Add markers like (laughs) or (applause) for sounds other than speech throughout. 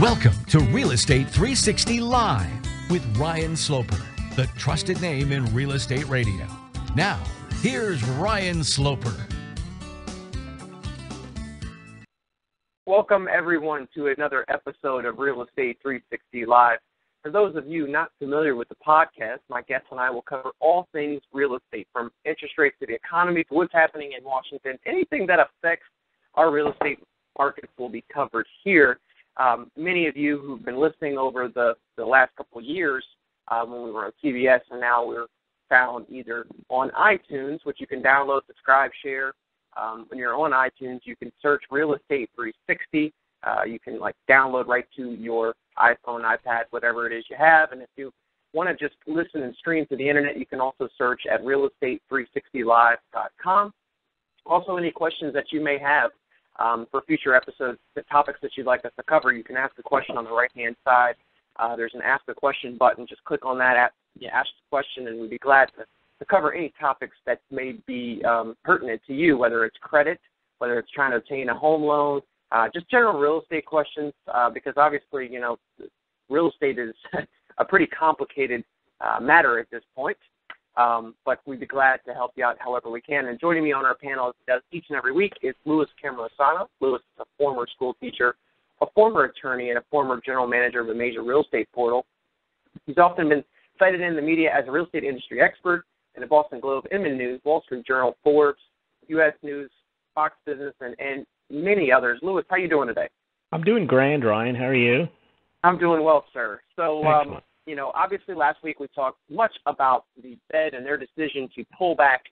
Welcome to Real Estate 360 Live with Ryan Sloper, the trusted name in real estate radio. Now, here's Ryan Sloper. Welcome, everyone, to another episode of Real Estate 360 Live. For those of you not familiar with the podcast, my guests and I will cover all things real estate, from interest rates to the economy to what's happening in Washington. Anything that affects our real estate markets will be covered here. Um, many of you who've been listening over the, the last couple of years um, when we were on CBS and now we're found either on iTunes, which you can download, subscribe, share. Um, when you're on iTunes, you can search Real Estate 360. Uh, you can like download right to your iPhone, iPad, whatever it is you have. And if you want to just listen and stream to the internet, you can also search at realestate360live.com. Also, any questions that you may have um, for future episodes, the topics that you'd like us to cover, you can ask a question on the right hand side. Uh, there's an ask a question button. Just click on that, ask, yeah, ask the question, and we'd be glad to, to cover any topics that may be um, pertinent to you, whether it's credit, whether it's trying to obtain a home loan, uh, just general real estate questions, uh, because obviously, you know, real estate is (laughs) a pretty complicated uh, matter at this point. Um, but we'd be glad to help you out however we can. And joining me on our panel as each and every week is Louis Cammarosano. Louis is a former school teacher, a former attorney, and a former general manager of a major real estate portal. He's often been cited in the media as a real estate industry expert in the Boston Globe, Inman News, Wall Street Journal, Forbes, U.S. News, Fox Business, and, and many others. Louis, how are you doing today? I'm doing grand, Ryan. How are you? I'm doing well, sir. So, um, you know, obviously last week we talked much about the Fed and their decision to pull back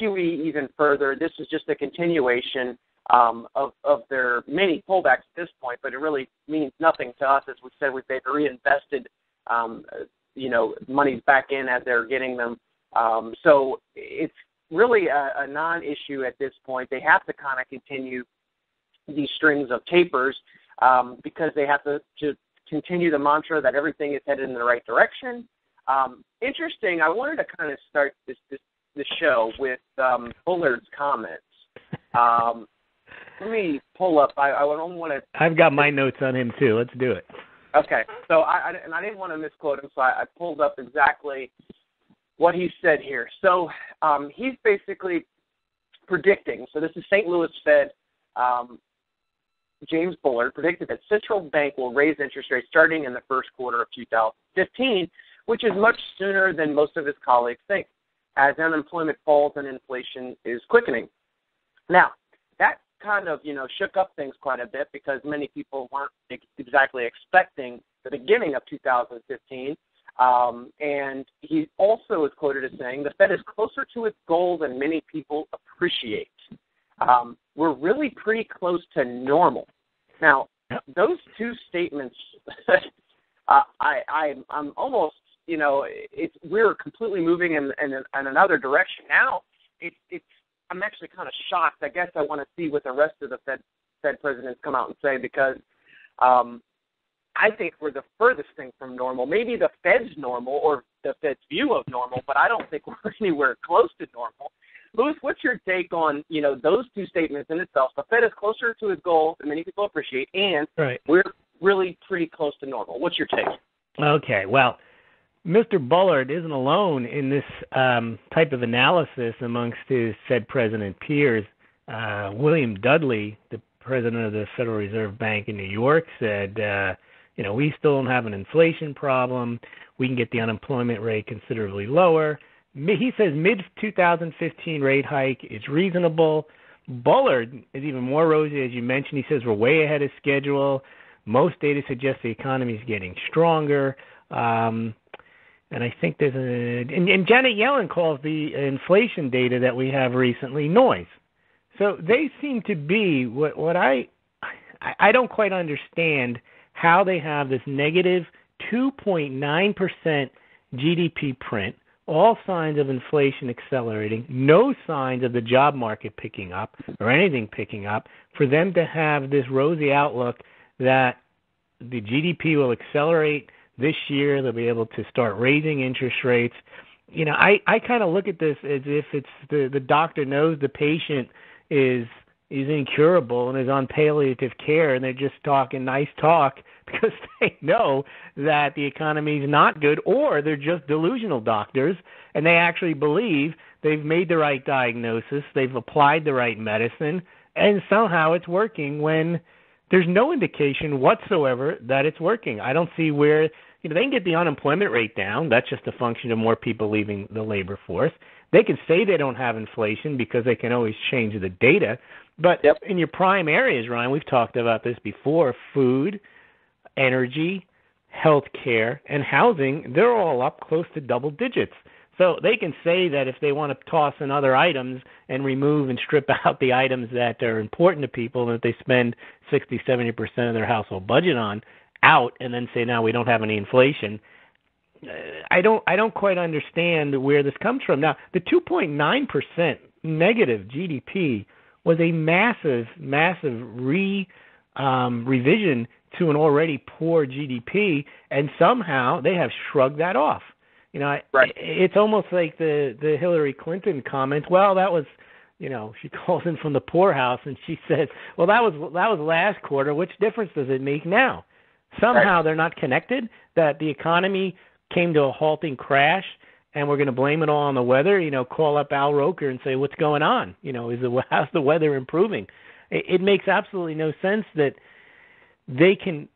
QE even further. This is just a continuation um, of, of their many pullbacks at this point, but it really means nothing to us. As we said, we've they've reinvested, um, you know, monies back in as they're getting them. Um, so it's really a, a non-issue at this point. They have to kind of continue these strings of tapers um, because they have to, to continue the mantra that everything is headed in the right direction. Um, interesting. I wanted to kind of start this this, this show with um, Bullard's comments. Um, let me pull up. I, I don't want to. I've got my notes on him too. Let's do it. Okay. So I, I and I didn't want to misquote him, so I, I pulled up exactly what he said here. So um, he's basically predicting. So this is St. Louis Fed um, James Bullard predicted that Central Bank will raise interest rates starting in the first quarter of 2015, which is much sooner than most of his colleagues think, as unemployment falls and inflation is quickening. Now, that kind of you know shook up things quite a bit because many people weren't exactly expecting the beginning of 2015. Um, and he also is quoted as saying the Fed is closer to its goal than many people appreciate um, we're really pretty close to normal. Now, those two statements, (laughs) uh, I, I, I'm almost, you know, it's we're completely moving in, in, in another direction now. It's, it's, I'm actually kind of shocked. I guess I want to see what the rest of the Fed Fed presidents come out and say because um, I think we're the furthest thing from normal. Maybe the Fed's normal or the Fed's view of normal, but I don't think (laughs) we're anywhere close to normal. Louis, what's your take on you know those two statements in itself? The Fed is closer to its goal than many people appreciate, and right. we're really pretty close to normal. What's your take? Okay, well, Mr. Bullard isn't alone in this um, type of analysis amongst his Fed president peers. Uh, William Dudley, the president of the Federal Reserve Bank in New York, said, uh, you know, we still don't have an inflation problem. We can get the unemployment rate considerably lower he says mid 2015 rate hike is reasonable. Bullard is even more rosy, as you mentioned. He says we're way ahead of schedule. Most data suggests the economy is getting stronger. Um, and I think there's a and, and Janet Yellen calls the inflation data that we have recently noise. So they seem to be what what I I don't quite understand how they have this negative negative 2.9 percent GDP print all signs of inflation accelerating, no signs of the job market picking up or anything picking up, for them to have this rosy outlook that the GDP will accelerate this year, they'll be able to start raising interest rates. You know, I, I kind of look at this as if it's the, the doctor knows the patient is is incurable and is on palliative care and they're just talking nice talk (laughs) because they know that the economy is not good or they're just delusional doctors and they actually believe they've made the right diagnosis, they've applied the right medicine and somehow it's working when there's no indication whatsoever that it's working. I don't see where you know they can get the unemployment rate down. That's just a function of more people leaving the labor force. They can say they don't have inflation because they can always change the data. But yep. in your prime areas, Ryan, we've talked about this before: food, energy, health care, and housing. They're all up close to double digits. So they can say that if they want to toss in other items and remove and strip (laughs) out the items that are important to people that they spend 60, 70% of their household budget on out and then say now we don't have any inflation. Uh, I don't I don't quite understand where this comes from. Now, the 2.9% negative GDP was a massive massive re um, revision to an already poor GDP and somehow they have shrugged that off. You know, right. it's almost like the the Hillary Clinton comment. Well, that was, you know, she (laughs) calls in from the poorhouse and she says, "Well, that was that was last quarter. Which difference does it make now?" Somehow right. they're not connected. That the economy came to a halting crash, and we're going to blame it all on the weather. You know, call up Al Roker and say, "What's going on? You know, is the (laughs) how's the weather improving?" It, it makes absolutely no sense that they can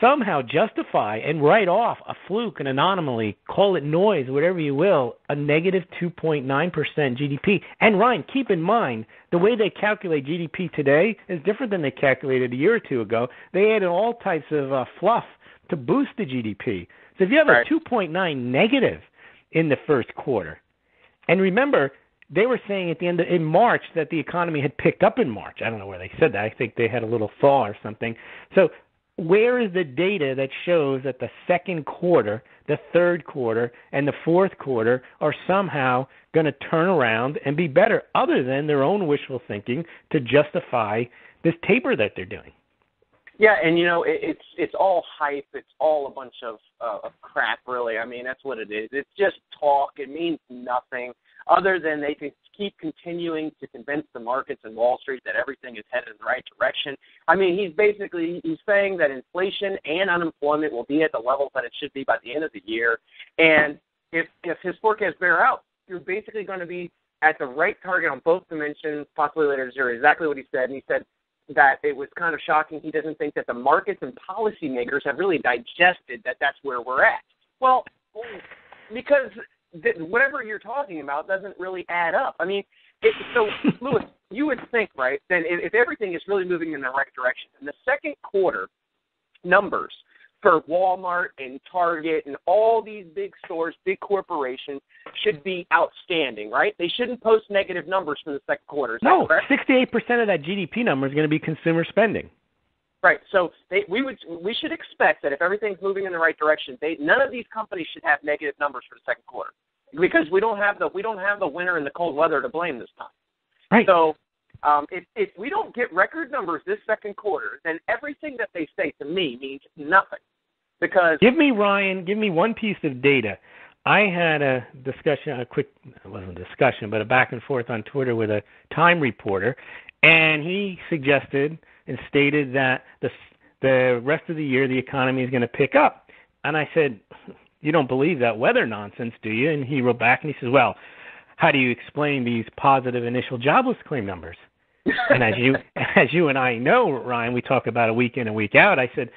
somehow justify and write off a fluke, an anomaly, call it noise, whatever you will, a negative 2.9% GDP. And Ryan, keep in mind, the way they calculate GDP today is different than they calculated a year or two ago. They added all types of uh, fluff to boost the GDP. So if you have right. a 2.9 negative in the first quarter, and remember, they were saying at the end of, in March that the economy had picked up in March. I don't know where they said that. I think they had a little thaw or something. So where is the data that shows that the second quarter, the third quarter, and the fourth quarter are somehow going to turn around and be better, other than their own wishful thinking to justify this taper that they're doing? Yeah, and you know it, it's it's all hype. It's all a bunch of uh, of crap, really. I mean, that's what it is. It's just talk. It means nothing other than they can keep continuing to convince the markets and Wall Street that everything is headed in the right direction. I mean, he's basically he's saying that inflation and unemployment will be at the levels that it should be by the end of the year, and if if his forecasts bear out, you're basically going to be at the right target on both dimensions, possibly later this year. Exactly what he said, and he said that it was kind of shocking. He doesn't think that the markets and policymakers have really digested that that's where we're at. Well, because th- whatever you're talking about doesn't really add up. I mean, it, so (laughs) Louis, you would think, right? Then if, if everything is really moving in the right direction, in the second quarter numbers for Walmart and Target and all these big stores, big corporations should be outstanding, right? They shouldn't post negative numbers for the second quarter. no, sixty-eight percent of that GDP number is going to be consumer spending. Right. So they, we would we should expect that if everything's moving in the right direction, they none of these companies should have negative numbers for the second quarter because we don't have the we don't have the winter and the cold weather to blame this time. Right. So um, if if we don't get record numbers this second quarter, then everything that they say to me means nothing. Because give me Ryan, give me one piece of data. I had a discussion, a quick, it wasn't a discussion, but a back and forth on Twitter with a Time reporter, and he suggested and stated that the the rest of the year the economy is going to pick up. And I said, "You don't believe that weather nonsense, do you?" And he wrote back and he says, "Well, how do you explain these positive initial jobless claim numbers?" and as you (laughs) as you and I know, Ryan, we talk about a week in and week out. I said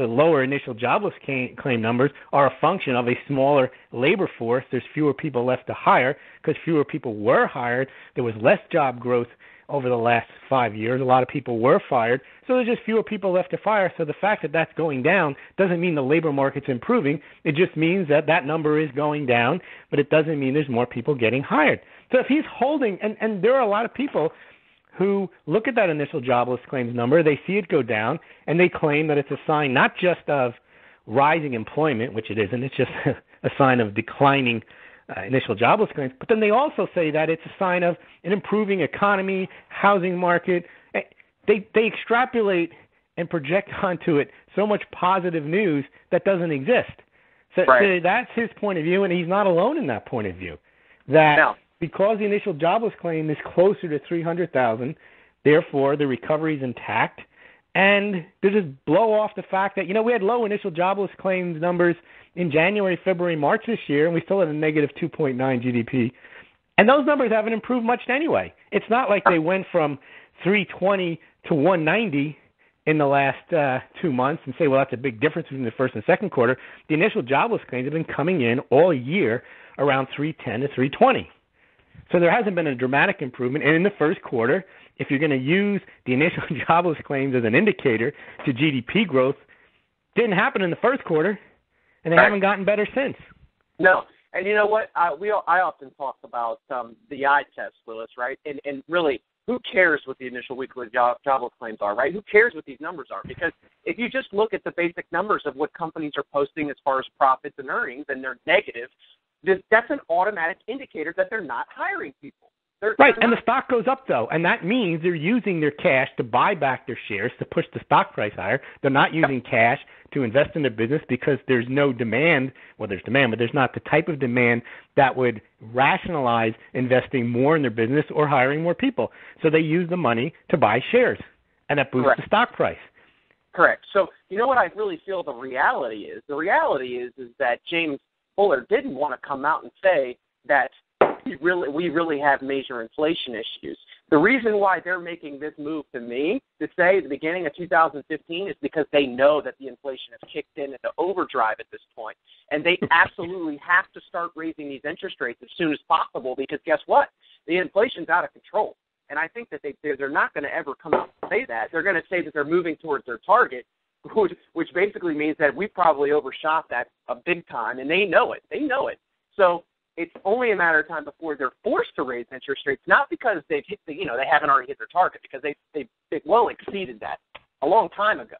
the lower initial jobless claim numbers are a function of a smaller labor force. There's fewer people left to hire because fewer people were hired. There was less job growth over the last five years. A lot of people were fired, so there's just fewer people left to fire. So the fact that that's going down doesn't mean the labor market's improving. It just means that that number is going down, but it doesn't mean there's more people getting hired. So if he's holding, and, and there are a lot of people who look at that initial jobless claims number, they see it go down, and they claim that it's a sign not just of rising employment, which it isn't, it's just (laughs) a sign of declining uh, initial jobless claims, but then they also say that it's a sign of an improving economy, housing market. Eh, they they extrapolate and project (laughs) onto it so much positive news that doesn't exist. So, right. so that's his point of view, and he's not alone in that point of view. That now, because the initial jobless claim is closer to 300,000 Therefore, the recovery is intact. And to just blow off the fact that, you know, we had low initial jobless claims numbers in January, February, March this year, and we still had a negative 2.9 GDP. And those numbers haven't improved much anyway. It's not like they went from 320 to 190 in the last uh, two months and say, well, that's a big difference between the first and second quarter. The initial jobless claims have been coming in all year around 310 to 320. So there hasn't been a dramatic improvement. And in the first quarter, if you're going to use the initial (laughs) jobless claims as an indicator to GDP growth, didn't happen in the first quarter, and they right. haven't gotten better since. No, and you know what? I, we I often talk about um, the eye test, Louis, right? And and really, who cares what the initial weekly job, jobless claims are, right? Who cares what these numbers are? Because if you just look at the basic numbers of what companies are posting as far as profits and earnings, and they're negative, this, that's an automatic indicator that they're not hiring people. They're, right, they're and the stock goes up though, and that means they're using their cash to buy back their shares to push the stock price higher. They're not using cash to invest in their business because there's no demand. Well, there's demand, but there's not the type of demand that would rationalize investing more in their business or hiring more people. So they use the money to buy shares, and that boosts Correct. the stock price. Correct. So you know what I really feel the reality is. The reality is is that James Bullard didn't want to come out and say that we really we really have major inflation issues. The reason why they're making this move to me to say at the beginning of 2015 is because they know that the inflation has kicked in into overdrive at this point, and they (laughs) absolutely have to start raising these interest rates as soon as possible because guess what? The inflation's out of control, and I think that they they're not going to ever come out and say that. They're going to say that they're moving towards their target, which which basically means that we probably overshot that a big time, and they know it. They know it. So it's only a matter of time before they're forced to raise interest rates, not because they've hit the, you know, they haven't already hit their target, because they they they well exceeded that a long time ago.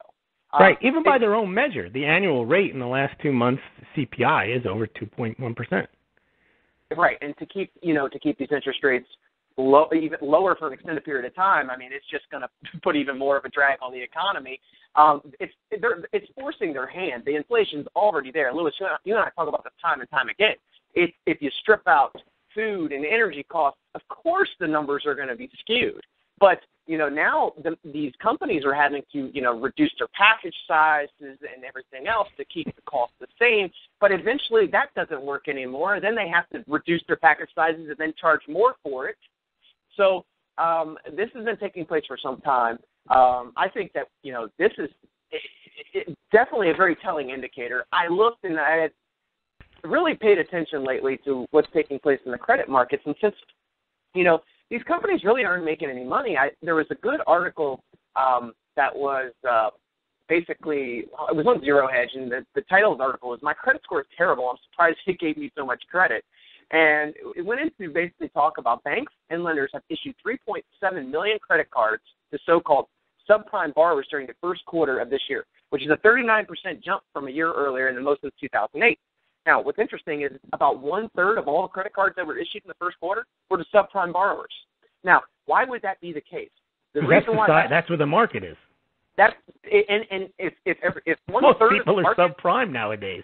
Right, um, even by their own measure, the annual rate in the last two months CPI is over 2.1 percent. Right, and to keep you know to keep these interest rates low, even lower for an extended period of time, I mean, it's just going (laughs) to put even more of a drag on the economy. Um, it's it's forcing their hand. The inflation's already there. Louis, you and I talk about this time and time again if if you strip out food and energy costs, of course the numbers are going to be skewed. But you know now the, these companies are having to you know reduce their package sizes and everything else to keep the cost the same. But eventually that doesn't work anymore. Then they have to reduce their package sizes and then charge more for it. So um, this has been taking place for some time. Um, I think that you know this is it, it, definitely a very telling indicator. I looked and I had really paid attention lately to what's taking place in the credit markets, and since you know these companies really aren't making any money, I, there was a good article um, that was uh, basically it was on Zero Hedge, and the, the title of the article was "My Credit Score is Terrible. I'm surprised (laughs) he gave me so much credit." And it went into basically talk about banks and lenders have issued 3.7 million credit cards to so-called subprime borrowers during the first quarter of this year, which is a 39% jump from a year earlier and the most since 2008. Now, what's interesting is about one third of all the credit cards that were issued in the first quarter were to subprime borrowers. Now, why would that be the case? The reason why that, that's where the market is. That's and and if if if one most third people of the are market, subprime nowadays.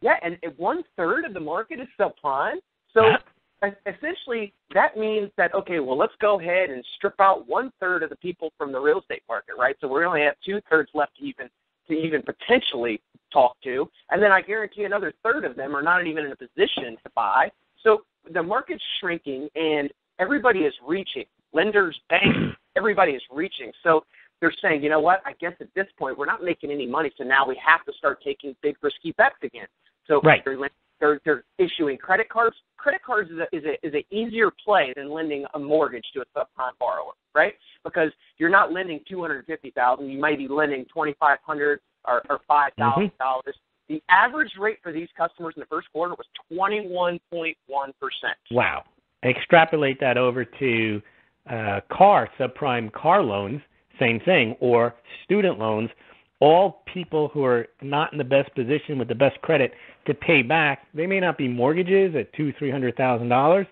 Yeah, and if one third of the market is subprime, so essentially that means that okay, well let's go ahead and strip out one third of the people from the real estate market, right? So we only have two thirds left to even to even potentially talk to, and then I guarantee another third of them are not even in a position to buy. So the market's shrinking, and everybody is reaching. Lenders, banks, (clears throat) everybody is reaching. So they're saying, you know what? I guess at this point we're not making any money, so now we have to start taking big risky bets again. So right. they're, they're they're issuing credit cards. Credit cards is a is a is a easier play than lending a mortgage to a subprime borrower, right? Because you're not lending two hundred fifty thousand. You might be lending twenty five hundred or, or five thousand mm-hmm. dollars. The average rate for these customers in the first quarter was twenty one point one percent. Wow! Extrapolate that over to uh, car subprime car loans, same thing, or student loans. All people who are not in the best position with the best credit to pay back, they may not be mortgages at two, three hundred thousand dollars,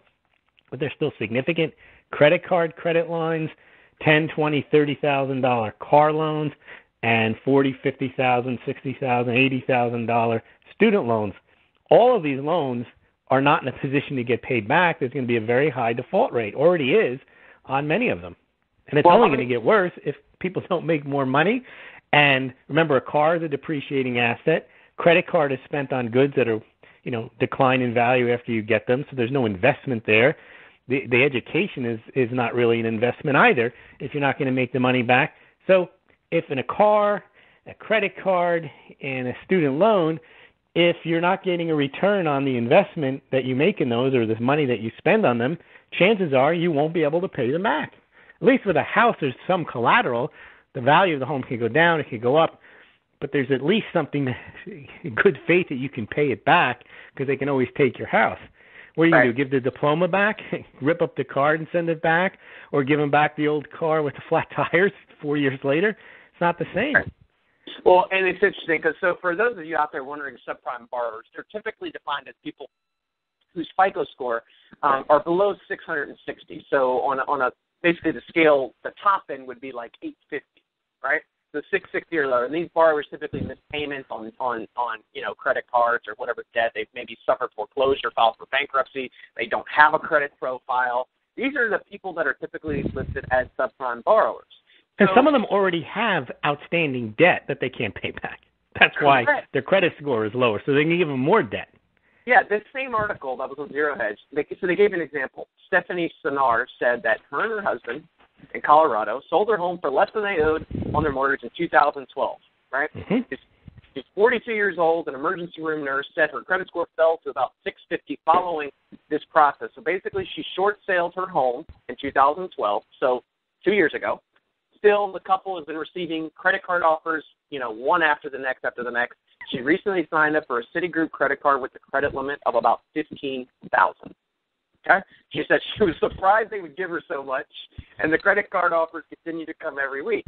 but they're still significant. Credit card credit lines, ten, twenty, thirty thousand dollar car loans, and forty, fifty thousand, sixty thousand, eighty thousand dollar student loans. All of these loans are not in a position to get paid back. There's going to be a very high default rate, already is, on many of them. And it's Well, only going to get worse if people (laughs) don't make more money. And remember, a car is a depreciating asset. Credit card is spent on goods that are, you know, decline in value after you get them, so there's no investment there. The the education is is not really an investment either if you're not going to make the money back. So if in a car, a credit card, and a student loan, if you're not getting a return on the investment that you make in those or the money that you spend on them, chances are you won't be able to pay them back. At least with a house, there's some collateral. The value of the home can go down, it can go up, but there's at least something in (laughs) good faith that you can pay it back because they can always take your house. What do you Right. do? Give the diploma back, (laughs) rip up the card and send it back, or give them back the old car with the (laughs) flat tires four years later? It's not the same. Right. Well, and it's interesting because so for those of you out there wondering subprime borrowers, they're typically defined as people whose FICO score um, are below 660. So on a, on a basically the scale, the top end would be like 850, right? So 660 or lower. And these borrowers typically miss payments on on on you know credit cards or whatever debt. They've maybe suffered foreclosure, filed for bankruptcy. They don't have a credit profile. These are the people that are typically listed as subprime borrowers. And So- some of them already have outstanding debt that they can't pay back. That's why Correct. their credit score is lower, so they can give them more debt. Yeah, this same article that was on Zero Hedge. They, so they gave an example. Stephanie Sonar said that her and her husband in Colorado sold their home for less than they owed on their mortgage in 2012. Right? hmm She's 42 years old. An emergency room nurse said her credit score fell to about 650 following this process. So basically, she short sailed her home in 2012. So two years ago. Still, the couple has been receiving credit card offers, you know, one after the next after the next. She recently signed up for a Citigroup credit card with a credit limit of about fifteen thousand. Okay, she said she was surprised they would give her so much, and the credit card offers continue to come every week.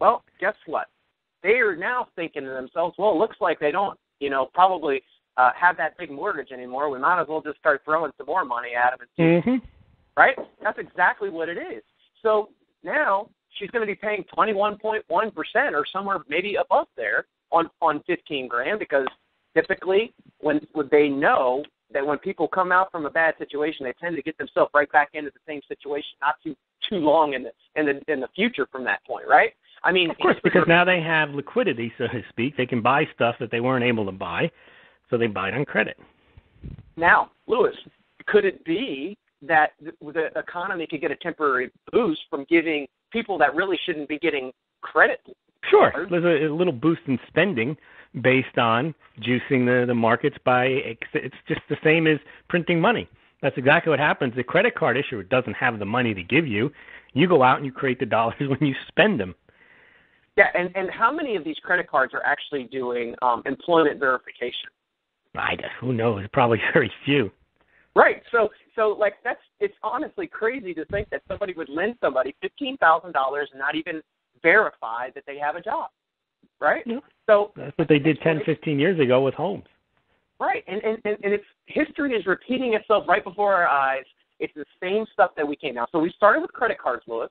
Well, guess what? They are now thinking to themselves, well, it looks like they don't, you know, probably uh, have that big mortgage anymore. We might as well just start throwing some more money at them and see hmm right? That's exactly what it is. So now she's going to be paying 21.1% or somewhere maybe above there on on 15 grand because typically when, when they know that when people come out from a bad situation, they tend to get themselves right back into the same situation not too too long in the in the in the future from that point, right? I mean, Of course, because now they have liquidity, so to speak. They can buy stuff that they weren't able to buy, so they buy it on credit. Now, Louis, could it be that the, the economy could get a temporary boost from giving people that really shouldn't be getting credit? Sure, there's a, a little boost in spending based on juicing the the markets by. It's just the same as printing money. That's exactly what happens. The credit card issuer doesn't have the money to give you. You go out and you create the (laughs) dollars when you spend them. Yeah, and and how many of these credit cards are actually doing um, employment verification? I guess who knows? Probably (laughs) very few. Right. So so like that's it's honestly crazy to think that somebody would lend somebody fifteen thousand dollars and not even verify that they have a job. Right. Yeah. So That's what they did 10, 15 years ago with homes. Right, and and and and it's history is repeating itself right before our eyes. It's the same stuff that we came out. So we started with credit cards, Louis.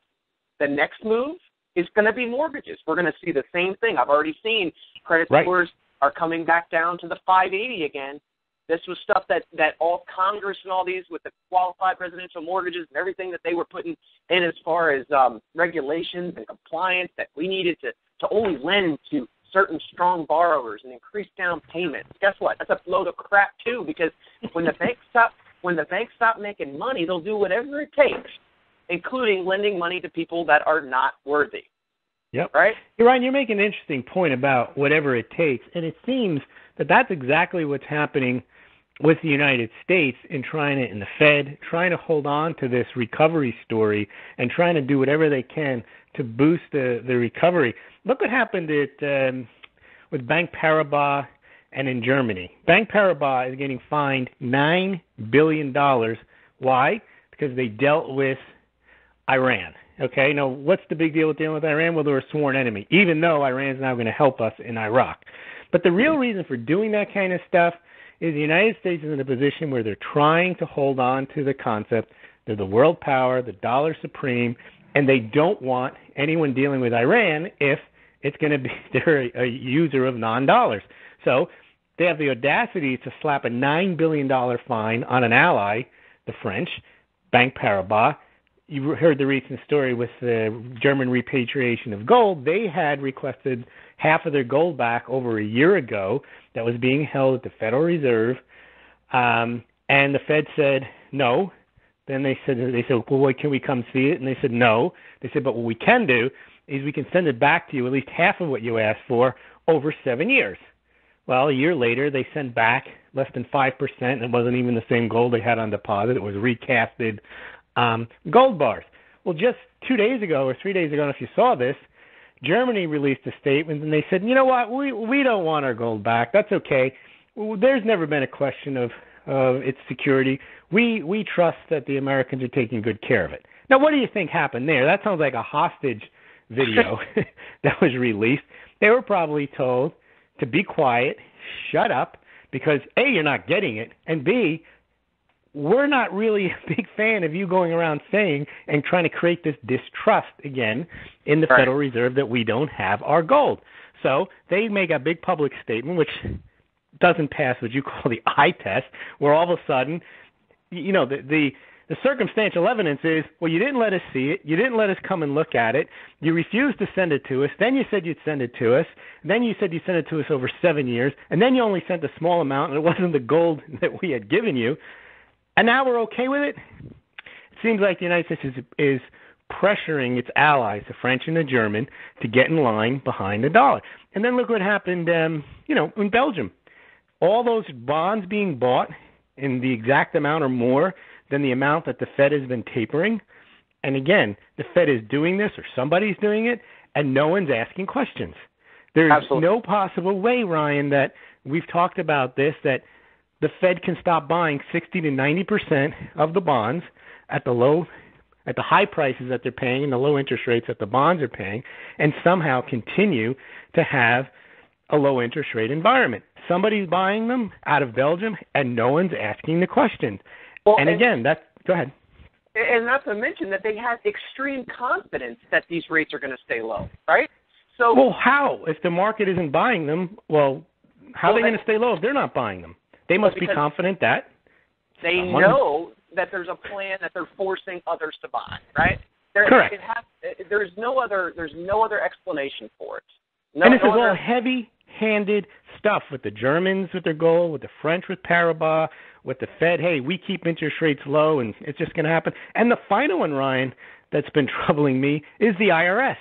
The next move is going to be mortgages. We're going to see the same thing. I've already seen credit Right. scores are coming back down to the 580 again. This was stuff that that all Congress and all these with the qualified residential mortgages and everything that they were putting in as far as um, regulations and compliance that we needed to to only lend to certain strong borrowers and increase down payments. Guess what? That's a load of crap too because when the (laughs) banks stop when the banks stop making money, they'll do whatever it takes, including lending money to people that are not worthy. Yep. Right? You're right. You're making an interesting point about whatever it takes, and it seems that that's exactly what's happening with the United States in trying to, in the Fed, trying to hold on to this recovery story and trying to do whatever they can to boost the the recovery. Look what happened at um, with Bank Paribas and in Germany. Bank Paribas is getting fined nine billion dollars. Why? Because they dealt with Iran. Okay, now what's the big deal with dealing with Iran? Well, they're a sworn enemy, even though Iran's now going to help us in Iraq. But the real reason for doing that kind of stuff the United States is in a position where they're trying to hold on to the concept they're the world power, the dollar supreme, and they don't want anyone dealing with Iran if it's going to be (laughs) they're a, a user of non-dollars. So they have the audacity to slap a nine billion dollar fine on an ally, the French, Bank Paribas, you heard the recent story with the German repatriation of gold. They had requested half of their gold back over a year ago that was being held at the Federal Reserve, um, and the Fed said no. Then they said they said, well, wait, can we come see it? And they said no. They said, but what we can do is we can send it back to you at least half of what you asked for over seven years. Well, a year later, they sent back less than 5%. It wasn't even the same gold they had on deposit. It was recasted um, gold bars. Well, just two days ago or three days ago, if you saw this, Germany released a statement and they said, you know what, we we don't want our gold back. That's okay. There's never been a question of of its security. We we trust that the Americans are taking good care of it. Now, what do you think happened there? That sounds like a hostage video (laughs) that was released. They were probably told to be quiet, shut up, because A, you're not getting it, and B, we're not really a big fan of you going around saying and trying to create this distrust again in the right. Federal Reserve that we don't have our gold. So they make a big public statement, which doesn't pass what you call the eye test, where all of a sudden, you know, the the the circumstantial evidence is, well, you didn't let us see it. You didn't let us come and look at it. You refused to send it to us. Then you said you'd send it to us. Then you said you sent it to us over seven years. And then you only sent a small amount, and it wasn't the gold (laughs) that we had given you. And now we're okay with it? It seems like the United States is, is pressuring its allies, the French and the German, to get in line behind the dollar. And then look what happened, um, you know, in Belgium. All those bonds being bought in the exact amount or more than the amount that the Fed has been tapering. And again, the Fed is doing this or somebody's doing it, and no one's asking questions. There's Absolutely. no possible way, Ryan, that we've talked about this that the Fed can stop buying 60 to 90 percent of the bonds at the low, at the high prices that they're paying and the low interest rates that the bonds are paying, and somehow continue to have a low interest rate environment. Somebody's buying them out of Belgium, and no one's asking the question. Well, and again, that go ahead. And not to mention that they have extreme confidence that these rates are going to stay low, right? So, well, how if the market isn't buying them? Well, how well, are they going to stay low if they're not buying them? They must be confident that they someone... know that there's a plan that they're forcing others to buy, right? There, Correct. It has, there's no other there's no other explanation for it. No, and this no is other... all heavy-handed stuff with the Germans with their goal, with the French with Paribas, with the Fed. Hey, we keep interest rates low, and it's just going to happen. And the final one, Ryan, that's been (laughs) troubling me is the IRS.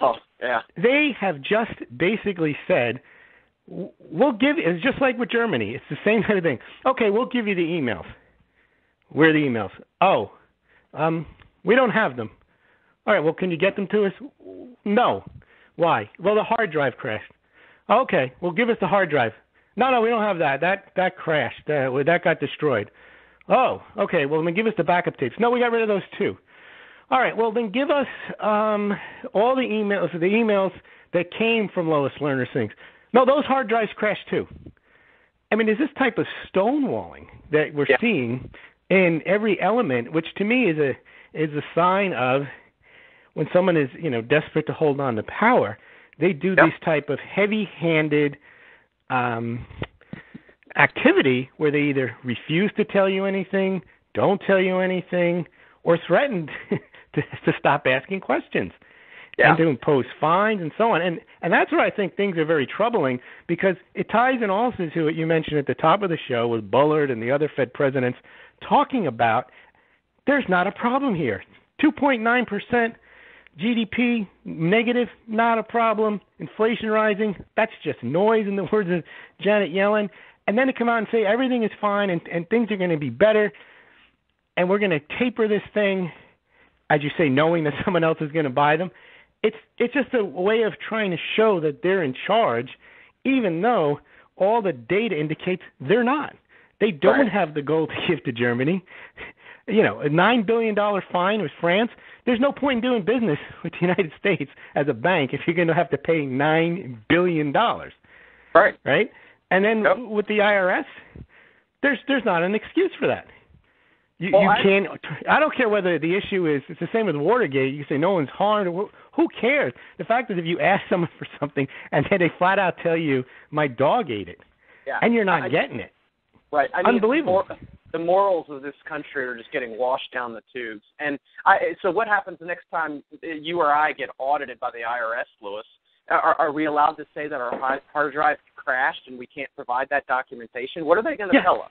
Oh, yeah. They have just basically said, we'll give you, it's just like with Germany. It's the same kind of thing. Okay, we'll give you the emails. Where are the emails? Oh, um, we don't have them. All right, well, can you get them to us? No. Why? Well, the hard drive crashed. Okay, well, give us the hard drive. No, no, we don't have that. That that crashed. Uh, that got destroyed. Oh, okay. Well, then give us the backup tapes. No, we got rid of those too. All right. Well, then give us um, all the emails, the emails that came from Lois Lerner things. No, those hard drives crashed too. I mean, is this type of stonewalling that we're yeah. seeing in every element, which to me is a is a sign of when someone is you know desperate to hold on to power, they do yeah. these type of heavy-handed um, activity where they either refuse to tell you anything, don't tell you anything, or threaten (laughs) to, to stop asking questions yeah. and to impose fines and so on. And and that's where I think things are very troubling because it ties in also to what you mentioned at the top of the show with Bullard and the other Fed presidents talking about there's not a problem here. 2.9 percent GDP negative, not a problem. Inflation rising, that's just noise in the (laughs) words of Janet Yellen. And then to come out and say everything is fine and, and things are going to be better, and we're going to taper this thing, as you say, knowing that (laughs) someone else is going to buy them. It's it's just a way of trying to show that they're in charge, even though all the data indicates they're not. They don't right. have the gold (laughs) to give to Germany. You know, a nine billion dollar fine with France. There's no point in doing business (laughs) with the United States as a bank if you're going to have to pay nine billion dollars. Right. Right. And then yep. with the IRS, there's there's not an excuse for that. You, well, you I, can't. I don't care whether the issue is. It's the same with Watergate. You say no one's harmed. Who cares? The fact is, if you ask someone (laughs) for something and then they flat out tell you my dog ate it, yeah. and you're not I, getting it, right? I mean, unbelievable. The morals of this country are just getting washed down the tubes. And I, so, what happens the next time you or I get audited by the IRS, Louis? Are, are we allowed to say that our hard drive crashed and we can't provide that documentation? What are they going to yeah. tell us?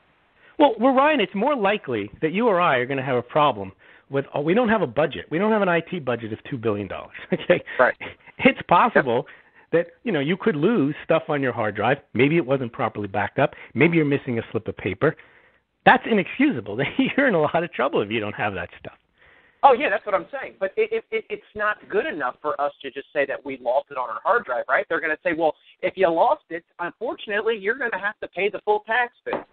Well, well, Ryan, it's more likely that you or I are going to have a problem with. Oh, we don't have a budget. We don't have an IT budget of two billion dollars. (laughs) Okay. Right. It's possible that you know you could lose stuff on your hard drive. Maybe it wasn't properly backed up. Maybe you're missing a slip of paper. That's inexcusable. (laughs) You're in a lot of trouble if you don't have that stuff. Oh yeah, that's what I'm saying. But it, it, it's not good enough for us to just say that we lost it on our hard drive, right? They're going to say, well, if you lost it, unfortunately, you're going to have to pay the full tax bill,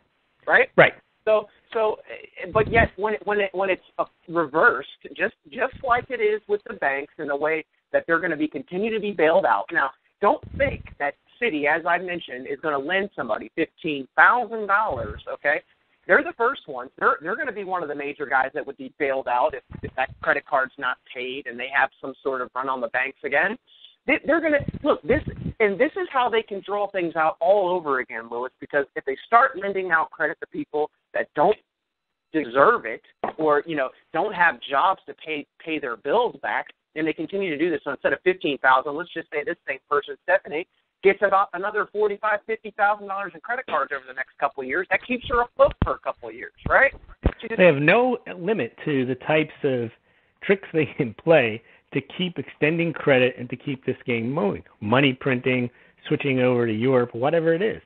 right? Right. So, so, eh, but yet when it, when it when it's uh, reversed, just just like it is with the banks in a way that they're going to be continue to be bailed out. Now, don't think that Citi, as I mentioned, is going to lend somebody fifteen thousand dollars. Okay, they're the first ones. They're they're going to be one of the major guys that would be bailed out if, if that credit card's not paid and they have some sort of run on the banks again. They, they're going to look this, and this is how they can draw things out all over again, Louis. Because if they start lending out credit to people that don't deserve it, or you know don't have jobs to pay pay their bills back, and they continue to do this. So instead of fifteen thousand, let's just say this same person, Stephanie, gets about another forty five, fifty thousand dollars in credit cards over the next couple of years. That keeps her afloat for a couple of years, right? Just, they have no limit to the types of tricks they can play to keep extending credit and to keep this game moving. Money printing, switching over to Europe, whatever it is.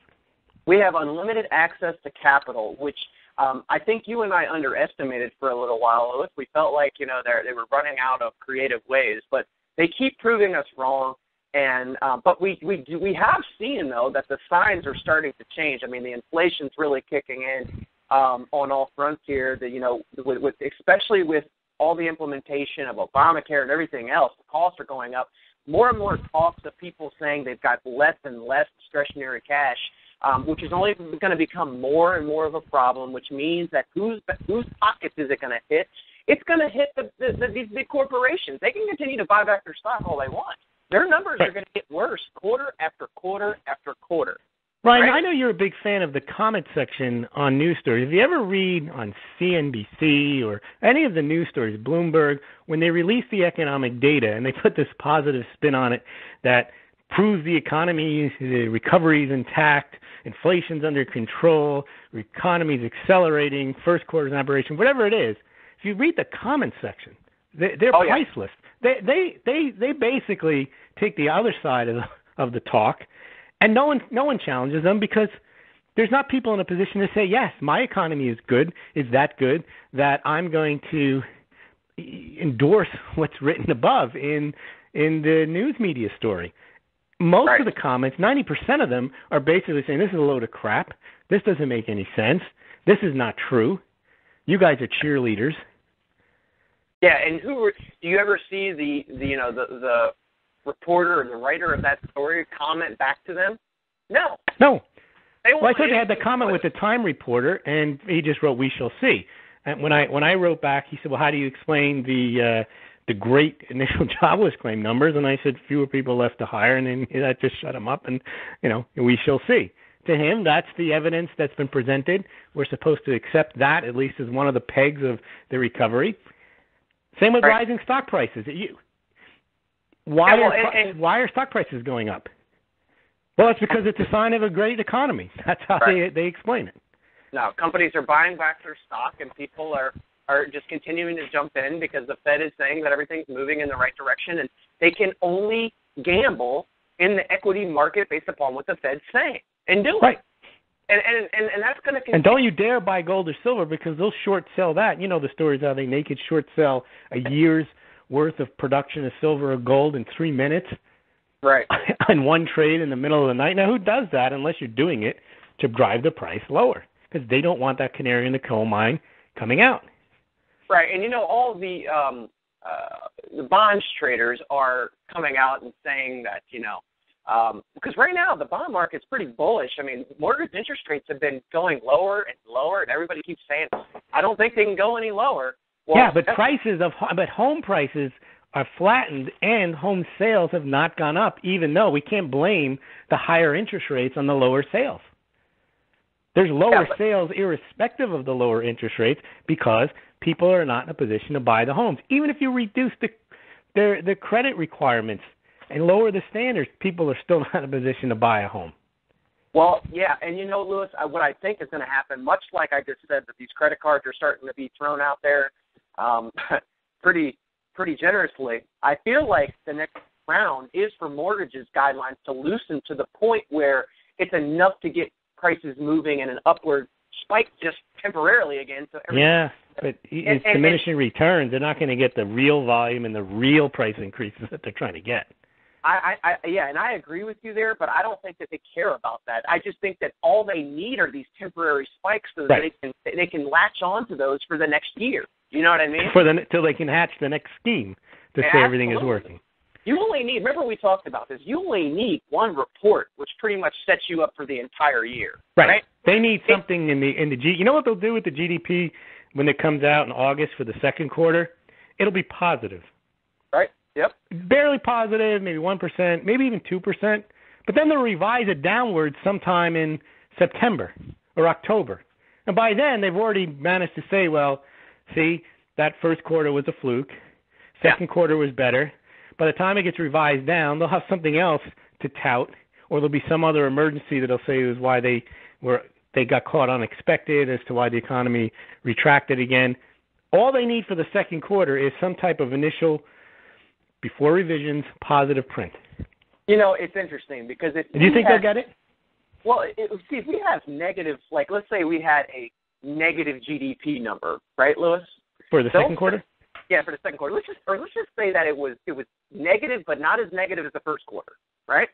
We have unlimited access to capital, which um, I think you and I underestimated for a little while. We felt like you know they they were running out of creative ways, but they keep proving us wrong. And uh, but we we do, we have seen though that the signs are starting to change. I mean, the inflation's really kicking in um, on all fronts here. The you know with, with especially with all the implementation of Obamacare and everything else, the costs are going up. More and more talks of people saying they've got less and less discretionary cash, um, which is only going to become more and more of a problem. Which means that whose whose pockets is it going to hit? It's going to hit the, the, the, these big corporations. They can continue to buy back their stock all they want. Their numbers are going to get worse quarter after quarter after quarter. Ryan, right? I know you're a big fan of the comment section on news stories. If you ever read on CNBC or any of the news stories, Bloomberg, when they release the economic data and they put this positive spin on it that proves the economy, the recovery is intact, inflation's under control, economy's accelerating, first quarter's an aberration, whatever it is, if you read the comment section, they, they're oh, priceless. Yeah. They they they they basically take the other side of the, of the talk and no one no one challenges them because there's not people in a position to say yes my economy is good is that good that i'm going to endorse what's written above in in the news media story. Most right. of the comments 90% of them are basically saying this is a load of crap. This doesn't make any sense. This is not true. You guys are cheerleaders. Yeah and who do you ever see the, the you know the the reporter or the writer of that story comment back to them? No. No. They well, I thought they had the comment with the Time reporter, and he just wrote, "We shall see." And when I when I wrote back, he said, "Well, how do you explain the uh, the great (laughs) initial jobless claim numbers?" And I said, "Fewer people left to hire," and then that just shut him up. And you know, we shall see. To him, that's the evidence that's been presented. We're supposed to accept that at least as one of the pegs of the recovery. Same with right. rising stock prices. You, why yeah, well, are and, and, why are stock prices going up? Well, it's because it's a sign of a great economy. (laughs) That's how right. they they explain it. No, companies are buying back their stock, and people are are just continuing to jump in because the Fed is saying that everything's moving in the right direction, and they can only gamble in the equity market based upon what the Fed's saying and doing. Right. And and and, and that's going to continue. And don't you dare buy gold or silver because they'll short sell that. You know the stories how they naked short sell a year's worth of production of silver or gold in three minutes. Right. (laughs) on one trade in the middle of the night. Now, who does that unless you're doing it to drive the price lower? Because they don't want that canary in the coal mine coming out. Right, and you know all the um, uh, the bonds traders are coming out and saying that you know um, because right now the bond market's pretty bullish. I mean, mortgage interest rates have been going lower and lower, and everybody keeps saying, "I don't think they can go any lower." Well, yeah, but prices of but home prices are flattened and home sales have not gone up, even though we can't blame the higher interest rates on the lower sales. There's lower Yeah, but- sales irrespective of the lower interest rates because people are not in a position to buy the homes. Even if you reduce the their the credit requirements and lower the standards, people are still (laughs) not in a position to buy a home. Well, yeah, and you know, Louis, what I think is going to happen, much like I just said that these credit cards are starting to be thrown out there, um, (laughs) pretty pretty generously. I feel like the next round is for mortgages guidelines to loosen to the point where it's enough to get prices moving in an upward spike just temporarily again. So Yeah, but it's and- and- diminishing returns. They're not going to get the real volume and the real price increases that they're trying to get. I, I, I yeah, and I agree with you there, but I don't think that they care about that. I just think that all they need are these temporary spikes so that Right. they can they can latch on to those for the next year. You know what I mean? For the till they can hatch the next scheme to Yeah, say everything is working. You only need remember we talked about this. You only need one report, which pretty much sets you up for the entire year. Right. They need It- something in the in the G. You know what they'll do with the GDP when it comes out in August for the second quarter? It'll be positive, Right? Yep. barely positive, maybe one percent, maybe even two percent. But then they'll revise it downwards sometime in September or October, and by then they've already managed to say, well, see, that first quarter was a fluke, Yeah. second quarter was better. By the time it gets revised down, they'll have something else to tout, or there'll be some other emergency that'll say is why they were they got caught unexpected as to why the economy retracted again. All they need for the second quarter is some type of initial, before revisions, positive print. You know, it's interesting because if Do you think had, they'll get it Well, it, see, if we have negative, like let's say we had a negative GDP number, right, Louis? for the They'll- second quarter? Yeah, for the second quarter. Let's just or let's just say that it was it was negative, but not as negative as the first quarter, right?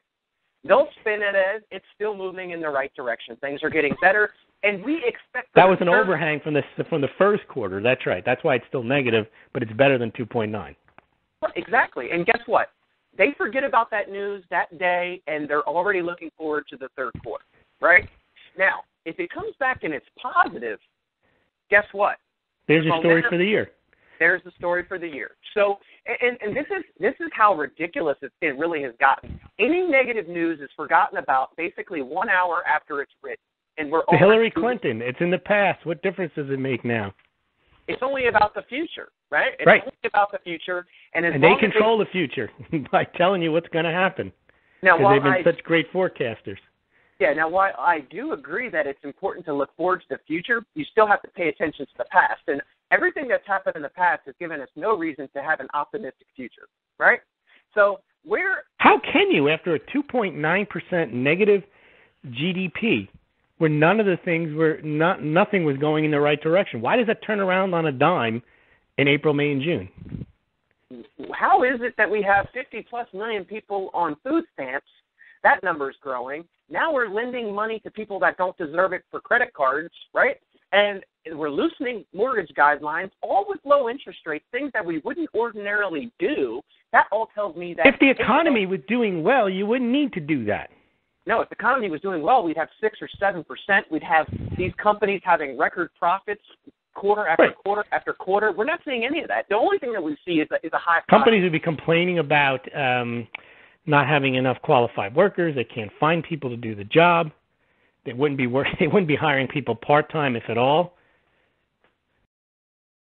They'll spin it as it's still moving in the right direction. Things are getting better, and we expect That was an third- overhang from the from the first quarter. That's right. That's why it's still negative, but it's better than 2.9. Exactly, and guess what? They forget about that news that day, and they're already looking forward to the third quarter, right? Now, if it comes back and it's positive, guess what? There's Well, story for the year. there's the story for the year. So, and and this is this is how ridiculous it, it really has gotten. Any negative news is forgotten about basically one hour after it's written, and we're Hillary Clinton. It's in the past. What difference does it make now? It's only about the future, right? It's Right. only about the future, and And they control the future (laughs) by telling you what's going to happen now, while they've been I, such great forecasters. Yeah, now while I do agree that it's important to look forward to the future, you still have to pay attention to the past. And everything that's happened in the past has given us no reason to have an optimistic future, right? So where How can you, after a 2.9% negative GDP, where none of the things were not nothing was going in the right direction? Why does that turn around on a dime in April, May, and June? how is it that we have 50 plus million people on food stamps? That number's growing. Now we're lending money to people that don't deserve it for credit cards, right? And we're loosening mortgage guidelines, all with low interest rates, things that we wouldn't ordinarily do. That all tells me that If the economy was doing well, you wouldn't need to do that. No, if the economy was doing well, we'd have six or seven percent. We'd have these companies having record profits quarter after Right. quarter after quarter. We're not seeing any of that. The only thing that we see is a, is a high Companies would be complaining about um, not having enough qualified workers. They can't find people to do the job. They wouldn't be work- (laughs) They wouldn't be hiring people part time, if at all.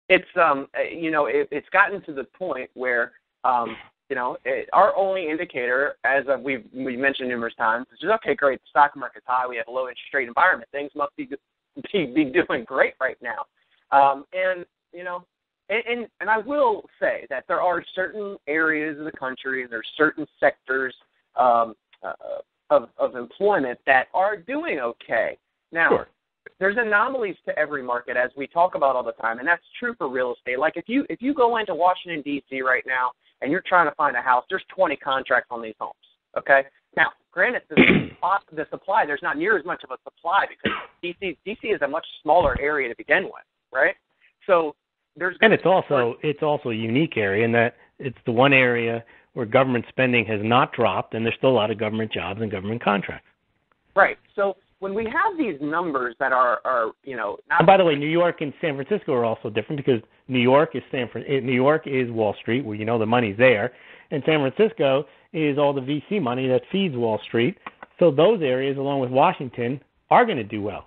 It's um, uh, you know, it, it's gotten to the point where um, you know, it, our only indicator, as we've we mentioned numerous times, is just okay, great. The stock market's high. We have a low interest rate environment. Things must be (laughs) be, be doing great right now. Um, and you know, and, and and I will say that there are certain areas of the country, there's certain sectors um, uh, of of employment that are doing okay. Now, Sure. there's anomalies to every market, as we talk about all the time, and that's true for real estate. Like if you if you go into Washington D.C. right now and you're trying to find a house, there's 20 contracts on these homes. Okay. Now, granted, the (clears throat) supply, the supply there's not near as much of a supply because D.C. D.C. is a much smaller area to begin with, right? So there's And it's also it's also a unique area in that it's the one area where government spending has not dropped, and there's still a lot of government jobs and government contracts. right. So when we have these numbers that are are you know not And by the way, New York and San Francisco are also different because New York is San Fran- eh, New York is Wall Street, where you know the money's there, and San Francisco is all the VC money that feeds Wall Street. So those areas, along with Washington, are going to do well.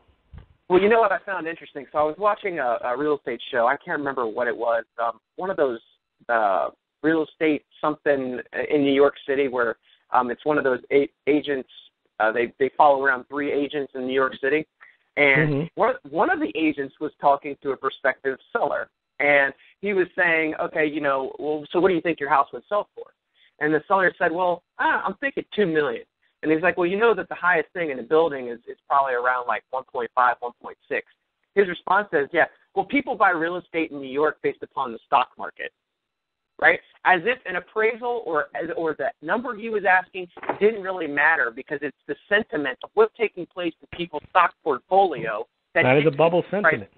Well, you know what I found interesting. So I was watching a, a real estate show. I can't remember what it was. Um, one of those uh, real estate something in New York City where um, it's one of those a- agents. Uh, they they follow around three agents in New York City, and Mhm. one one of the agents was talking to a prospective seller, and he was saying, okay, you know, well, so what do you think your house would sell for? And the seller said, well, ah, I'm thinking two million. And he's like, well, you know that the highest thing in the building is is probably around like 1.5, 1.6. His response is, yeah, well, people buy real estate in New York based upon the stock market, right? As if an appraisal or or the number he was asking didn't really matter because it's the sentiment of what's taking place in people's stock portfolio that, That is a bubble sentiment.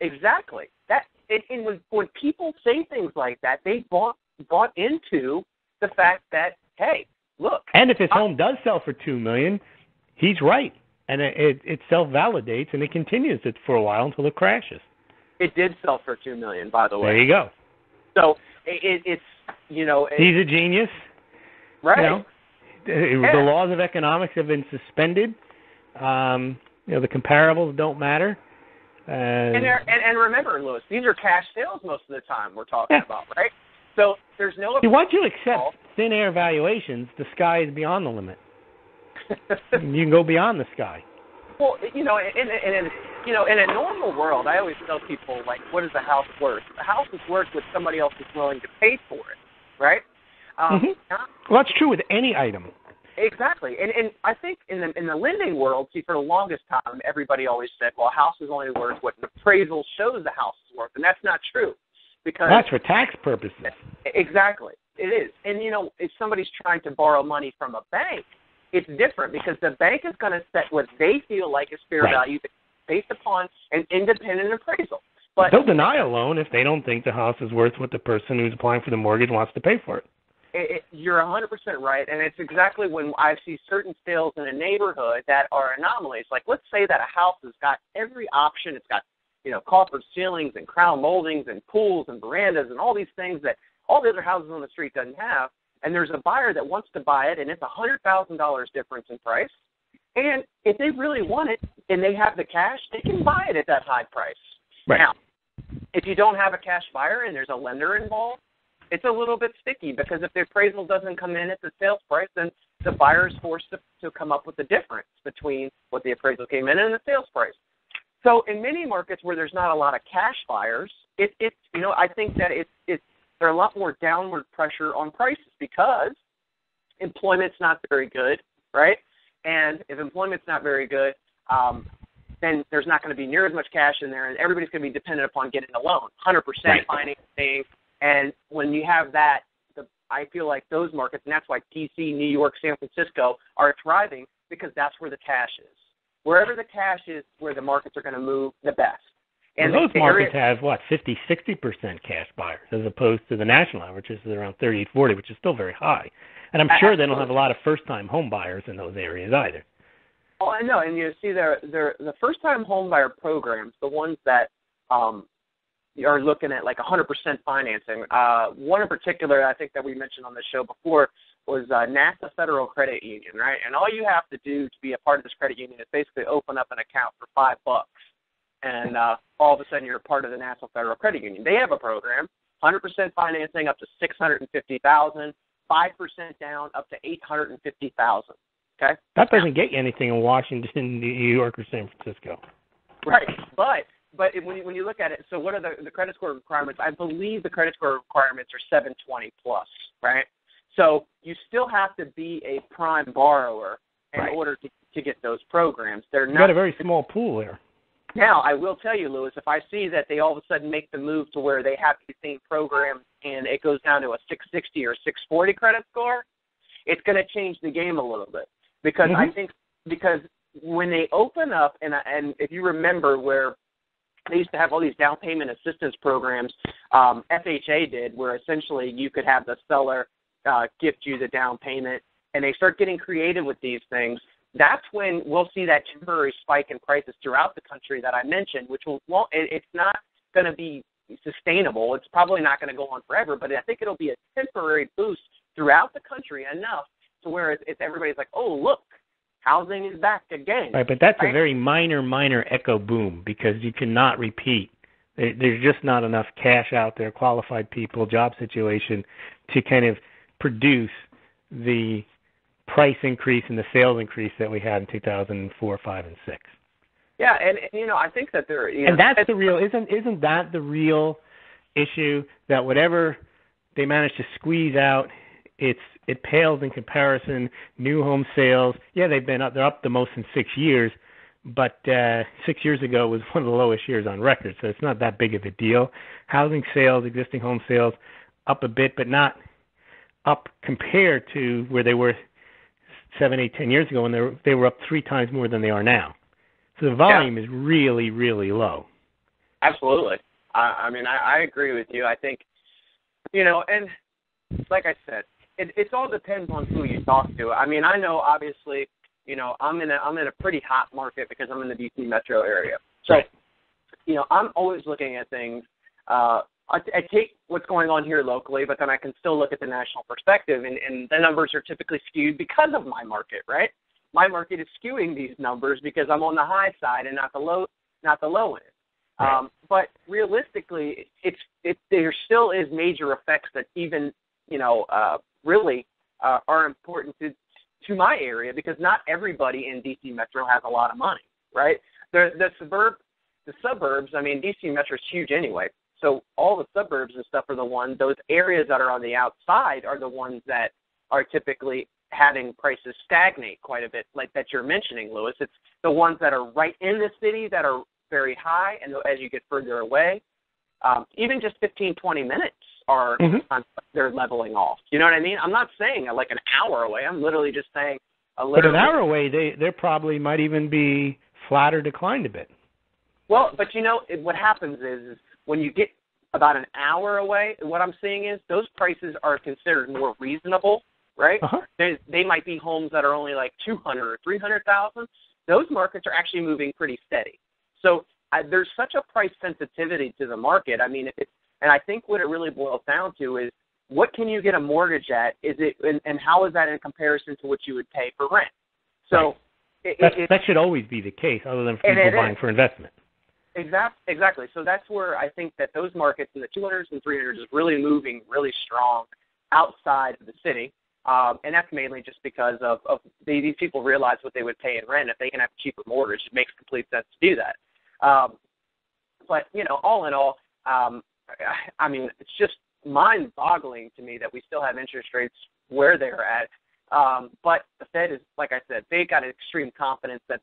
Exactly. That and, and when when people say things like that, they bought bought into the fact that hey, look, And if his I- home does sell for two million, he's right, and it it, it self validates and it continues it for a while until it crashes. it did sell for two million, by the way. There you go. So it, it, it's you know it, He's a genius. right. You know, the, Yeah. the laws of economics have been suspended. Um, you know, the comparables don't matter. Uh, And, there, and and remember, Louis, these are cash sales most of the time we're talking Yeah. about, right? So there's no. see, once you accept thin air valuations, the sky is beyond the limit. (laughs) You can go beyond the sky. well, you know, in, in, in you know, in a normal world, I always tell people like, what is the house worth? The house is worth what somebody else is willing to pay for it, right? Um, Mhm. not- Well, that's true with any item. Exactly, and and I think in the in the lending world, see, for the longest time, everybody always said, well, a house is only worth what an appraisal shows the house is worth, and that's not true, because That's for tax purposes. exactly it is. And you know, if somebody's trying to borrow money from a bank, it's different because the bank is going to set what they feel like is fair Right. value based upon an independent appraisal. But They'll deny a loan if they don't think the house is worth what the person who's applying for the mortgage wants to pay for it. it, it, you're 100% right, and it's exactly when I see certain sales in a neighborhood that are anomalies. Like, let's say that a house has got every option. It's got, you know, copper ceilings and crown moldings and pools and verandas and all these things that all the other houses on the street doesn't have. And there's a buyer that wants to buy it, and it's a hundred thousand dollars difference in price. And if they really want it and they have the cash, they can buy it at that high price. Right. Now, if you don't have a cash buyer and there's a lender involved, it's a little bit sticky because if the appraisal doesn't come in at the sales price, then the buyer is forced to, to come up with the difference between what the appraisal came in and the sales price. So in many markets where there's not a lot of cash buyers, it, it's you know I think that it's it's there are a lot more downward pressure on prices because employment's not very good, right? And if employment's not very good, um, then there's not going to be near as much cash in there, and everybody's going to be dependent upon getting a loan, 100% Right. financing. And when you have that, the, I feel like those markets, and that's why DC, New York, San Francisco are thriving because that's where the cash is. Wherever the cash is, where the markets are going to move the best. And well, those markets area- have what 50, 60 percent cash buyers, as opposed to the national average, which is around 38, 40, which is still very high. And I'm A- sure they don't have a lot of first-time home buyers in those areas either. Oh, I know, and you see, they're, they're, the first-time homebuyer programs, the ones that um, are looking at like 100% financing. Uh, one in particular, I think that we mentioned on the show before, was uh, NASA Federal Credit Union, right? And all you have to do to be a part of this credit union is basically open up an account for five bucks, and uh, all of a sudden you're part of the National Federal Credit Union. They have a program, 100% financing up to 650,000, 5% down up to 850,000. Okay. That doesn't get you anything in Washington, (laughs) New York, or San Francisco. Right, but but when you, when you look at it, so what are the the credit score requirements? I believe the credit score requirements are 720 plus, right? So you still have to be a prime borrower in Right. order to to get those programs. They're You not got a very small pool there. Now. I will tell you, Louis, if I see that they all of a sudden make the move to where they have these same programs and it goes down to a 660 or 640 credit score, it's going to change the game a little bit because I Mhm. think because when they open up and and if you remember where they used to have all these down payment assistance programs, um, FHA did, where essentially you could have the seller uh, gift you the down payment, and they start getting creative with these things. That's when we'll see that temporary spike in prices throughout the country that I mentioned, which will won't. It, it's not going to be sustainable. It's probably not going to go on forever, but I think it'll be a temporary boost throughout the country enough to where it's, it's everybody's like, oh look, housing is back again. Right, but that's right? a very minor, minor echo boom because you cannot repeat. There's just not enough cash out there, qualified people, job situation, to kind of produce the price increase and the sales increase that we had in 2004, five, and six. Yeah, and, and you know, I think that there. You know, and that's the real isn't isn't that the real issue that whatever they manage to squeeze out, it's it pales in comparison. New home sales, yeah, they've been up. They're up the most in six years, but uh, six years ago was one of the lowest years on record, so it's not that big of a deal. Housing sales, existing home sales, up a bit, but not up compared to where they were seven, eight, ten years ago and they were, they were up three times more than they are now. So the volume yeah. is really, really low. Absolutely. I, I mean, I, I agree with you. I think, you know, and like I said, it, it all depends on who you talk to. I mean, I know obviously, you know, I'm in a I'm in a pretty hot market because I'm in the DC metro area. So, right. you know, I'm always looking at things. Uh, I, I take what's going on here locally, but then I can still look at the national perspective, and, and the numbers are typically skewed because of my market, right? My market is skewing these numbers because I'm on the high side and not the low, not the low end. Right. Um, but realistically, it's it there still is major effects that even you know uh, really uh, are important to to my area because not everybody in DC Metro has a lot of money, right? The the suburb the suburbs, I mean DC Metro is huge anyway. So all the suburbs and stuff are the ones those areas that are on the outside are the ones that are typically having prices stagnate quite a bit, like that you're mentioning, Louis. It's the ones that are right in the city that are very high, and as you get further away, um, even just 15, 20 minutes are mm-hmm. they're leveling off. You know what I mean? I'm not saying like an hour away. I'm literally just saying a little. But an hour away, they they probably might even be flat or declined a bit. Well, but you know it, what happens is, is when you get about an hour away, what I'm seeing is those prices are considered more reasonable, right? Uh-huh. They they might be homes that are only like 200 or 300,000. Those markets are actually moving pretty steady. So I, there's such a price sensitivity to the market. I mean, it's, and I think what it really boils down to is what can you get a mortgage at? Is it and, and how is that in comparison to what you would pay for rent? So right. it, it, that should always be the case, other than for people buying is. for investment. Exactly, exactly. So that's where I think that those markets in the 200s and 300s is really moving really strong outside of the city. Um, and that's mainly just because of, of the, these people realize what they would pay in rent if they can have cheaper mortgage. It makes complete sense to do that. Um, but you know, all in all, um, I mean, it's just mind-boggling to me that we still have interest rates where they're at. Um, but the Fed is, like I said, they've got extreme confidence that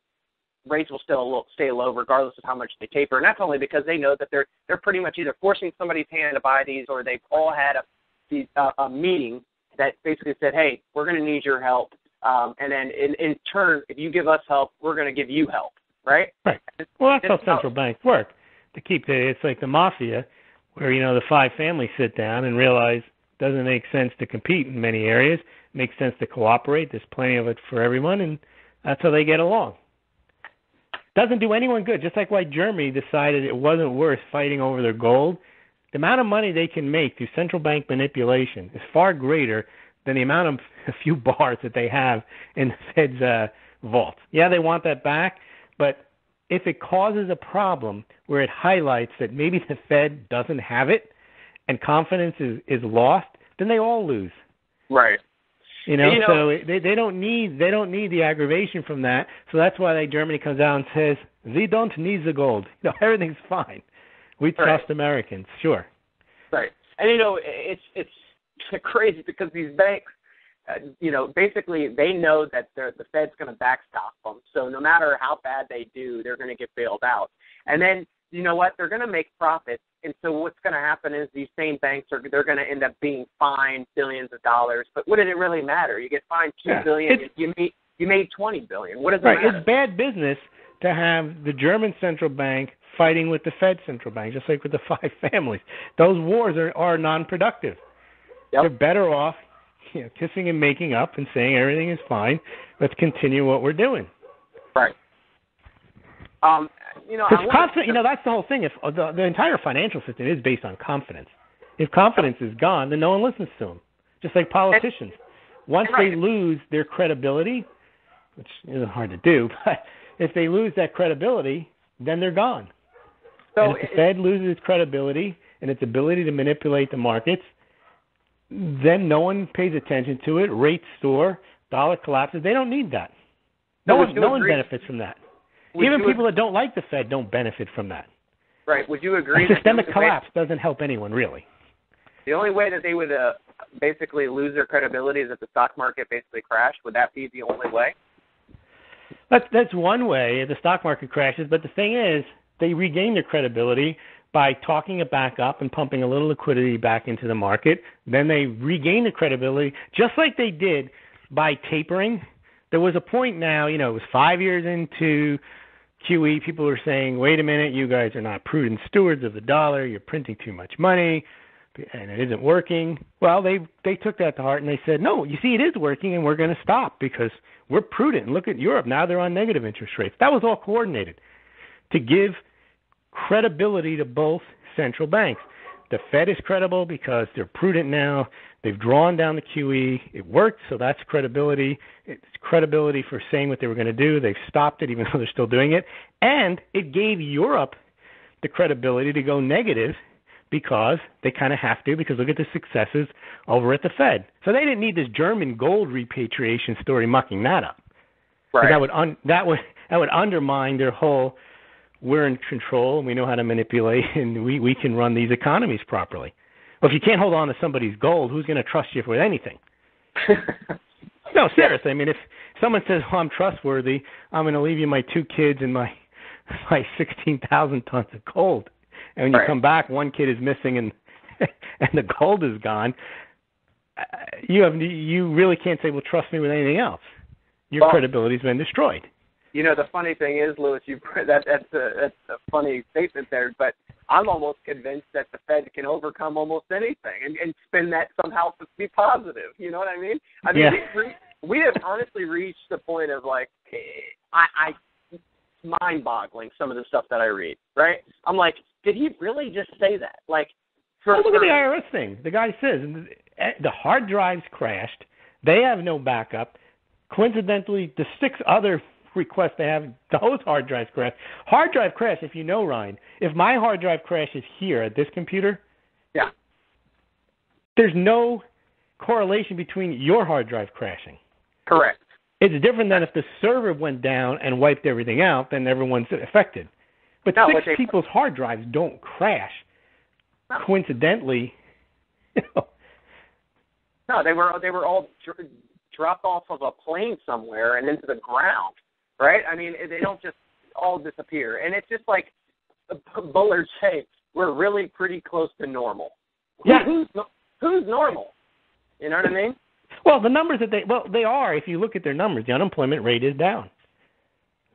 rates will still stay low regardless of how much they taper, and that's only because they know that they're they're pretty much either forcing somebody's hand to buy these, or they've all had a a, a meeting that basically said, "Hey, we're going to need your help," um, and then in in turn, if you give us help, we're going to give you help, right? Right. Well, that's how central banks work. To keep the it's like the mafia, where you know the five families sit down and realize it doesn't make sense to compete in many areas. It makes sense to cooperate. There's plenty of it for everyone, and that's how they get along. Doesn't do anyone good. Just like why Germany decided it wasn't worth fighting over their gold. The amount of money they can make through central bank manipulation is far greater than the amount of (laughs) a few bars that they have in the Fed's uh, vault. Yeah, they want that back, but if it causes a problem where it highlights that maybe the Fed doesn't have it and confidence is, is lost, then they all lose. Right. You know, you know, so they they don't need they don't need the aggravation from that. So that's why like Germany comes out and says they don't need the gold. (laughs) You know, everything's fine. We trust right. Americans, sure. Right. And you know, it's it's (laughs) crazy because these banks, uh, you know, basically they know that the Fed's going to backstop them. So no matter how bad they do, they're going to get bailed out. And then you know what? They're going to make profits. And so what's going to happen is these same banks are they're going to end up being fined billions of dollars. But what did it really matter? You get fined two yeah. billion. You made you made twenty billion. What does it right. matter? It's bad business to have the German central bank fighting with the Fed central bank, just like with the (laughs) five families. Those wars are, are non-productive. Yep. They're better off you know, kissing and making up and saying everything is fine. Let's continue what we're doing. Right. Um, you know, confidence, you know, that's the whole thing. If uh, the, the entire financial system is based on confidence, if confidence is gone, then no one listens to them. Just like politicians, once right. they lose their credibility, which isn't hard to do, (laughs) but if they lose that credibility, then they're gone. So and if the Fed loses its credibility and its ability to manipulate the markets, then no one pays attention to it. Rates soar, dollar collapses. They don't need that. No one, no one benefits from that. Even people that don't like the Fed don't benefit from that. Right. Would you agree? A systemic collapse way, doesn't help anyone really. The only way that they would uh, basically lose their credibility is if the stock market basically crashed. Would that be the only way? That's that's one way if the stock market crashes. But the thing is, they regain their credibility by talking it back up and pumping a little liquidity back into the market. Then they regain the credibility, just like they did by tapering. There was a point now, you know, it was five years into QE. People are saying, wait a minute, you guys are not prudent stewards of the dollar. You're printing too much money and it isn't working. Well, they they took that to heart and they said, "No, you see, it is working, and we're going to stop because we're prudent. Look at Europe now; they're on negative interest rates. That was all coordinated to give credibility to both central banks. The Fed is credible because they're prudent now. They've drawn down the QE. It worked, so that's credibility. It's credibility for saying what they were going to do. They've stopped it, even (laughs) though they're still doing it. And it gave Europe the credibility to go negative because they kind of have to because look at the successes over at the Fed. So they didn't need this German gold repatriation story mucking that up. Right. That would un- that would that would undermine their whole we're in control and we know how to manipulate (laughs) and we, we can run these economies properly. Well, if you can't hold on to somebody's gold, who's going to trust you with anything? (laughs) no, seriously. I mean, if someone says, "Oh, I'm trustworthy," I'm going to leave you my two kids and my (laughs) my 16,000 tons of gold. And when you right. come back, one kid is missing and (laughs) and the gold is gone. Uh, you have you really can't say, "Well, trust me with anything else." Your well, credibility's been destroyed you know, the funny thing is, Louis, you that that's a that's a funny statement there, but I'm almost convinced that the Fed can overcome almost anything and, and spin that somehow to be positive. You know what I mean? I mean, yeah. we, we have honestly reached the point of like, I, I mind-boggling some of the stuff that I read. Right? I'm like, did he really just say that? Like, for, well, look at the IRS thing. The guy says eh, the hard drives crashed. They have no backup. Coincidentally, the six other request to have those hard drives crash. Hard drive crash, if you know Ryan, if my hard drive crashes here at this computer, yeah, there's no correlation between your hard drive crashing. Correct. It's different than if the server went down and wiped everything out, then everyone's affected. But no, six they, people's hard drives don't crash. No. Coincidentally, (laughs) you know. No, they were they were all dr- dropped off of a plane somewhere and into the ground right? I mean, they don't just all disappear, and it's just like (laughs) Bullard say, we're really pretty close to normal. Yeah. Who's who's normal? You know what I mean? Well, the numbers that they well they are. If you look at their numbers, the unemployment rate is down.